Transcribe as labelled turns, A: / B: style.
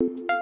A: you.